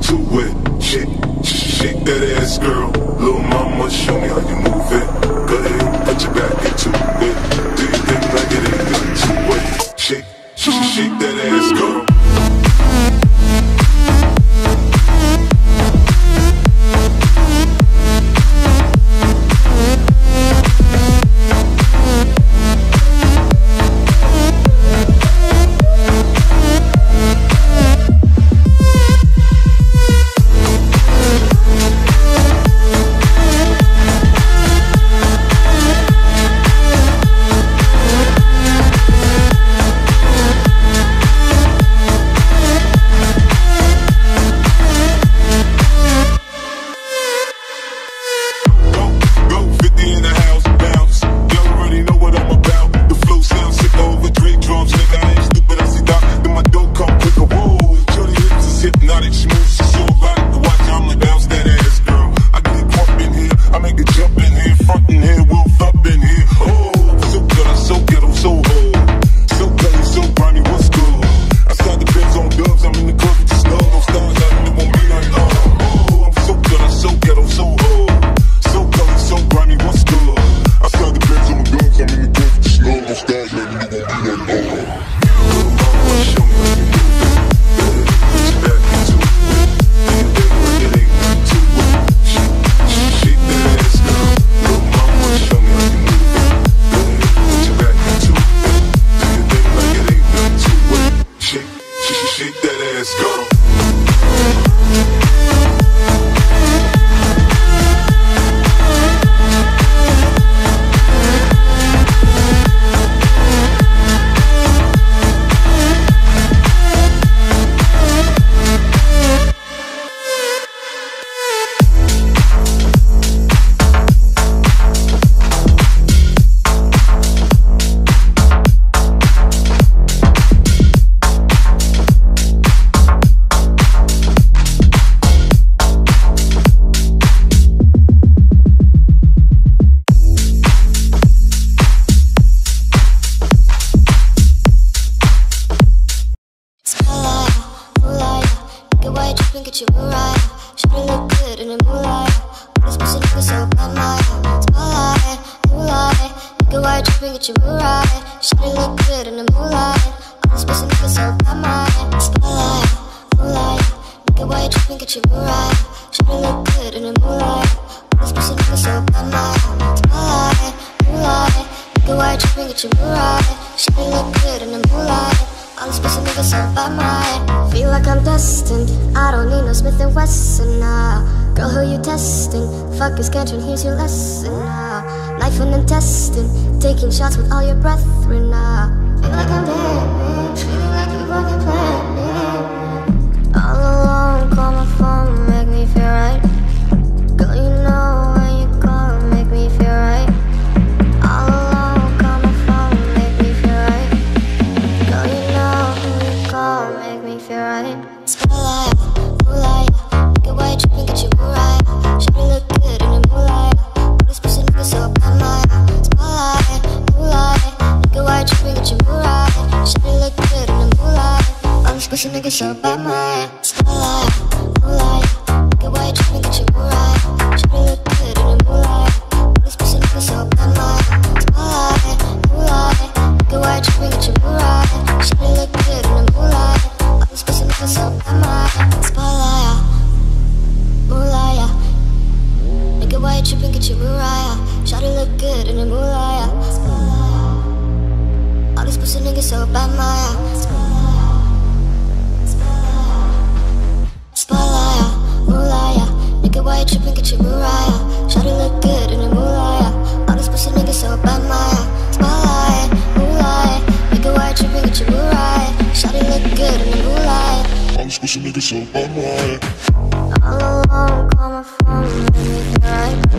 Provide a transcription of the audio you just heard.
to it. Shake, sh- shake that ass, girl. Little mama, show me how you move in the house, get white dripping, get your Mariah. Should look good in the moonlight. This pussy niggas so bad, Spotlight, moonlight, get white dripping, get your Mariah. Should look good in the moonlight. This pussy niggas so bad, Spotlight, moonlight, Mariah. Look bad, my Spotlight, moonlight, get your Mariah. Should look good in the moonlight. All these pussy niggas so by my Feel like I'm destined. I don't need no Smith & Wesson now Girl, who you testing? Fuck is Scantron, here's your lesson now Knife and intestine Taking shots with all your brethren now Feel like I'm dead, Feeling like you fucking planned me make me feel right. Spotlight, moonlight, get white dripping, get your Mariah. Should good in the moonlight. Niggas so your Mariah. Should good in the moonlight. My Spotlight, look good in the moonlight. All these pussy niggas so bad. Spotlight. Nigga, why you tripping? Get your Mariah. Shawty look good in the moonlight. All these pussy niggas so bad, Maya. Spotlight, moonlight. Nigga, why you tripping? Get your Mariah. Shawty look good in the moonlight. All these pussy niggas so bad, my All alone, call my phone, me feel